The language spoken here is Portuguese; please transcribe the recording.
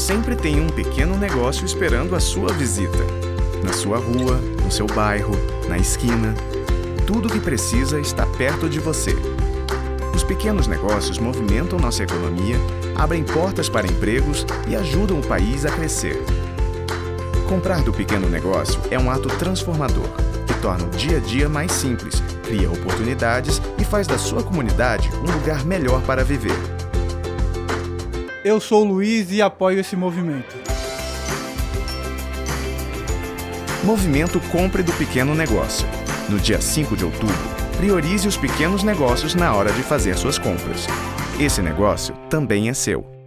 sempre tem um pequeno negócio esperando a sua visita. Na sua rua, no seu bairro, na esquina. Tudo o que precisa está perto de você. Os pequenos negócios movimentam nossa economia, abrem portas para empregos e ajudam o país a crescer. Comprar do pequeno negócio é um ato transformador que torna o dia a dia mais simples, cria oportunidades e faz da sua comunidade um lugar melhor para viver. Eu sou o Luiz e apoio esse movimento. Movimento Compre do Pequeno Negócio. No dia 5 de outubro, priorize os pequenos negócios na hora de fazer suas compras. Esse negócio também é seu.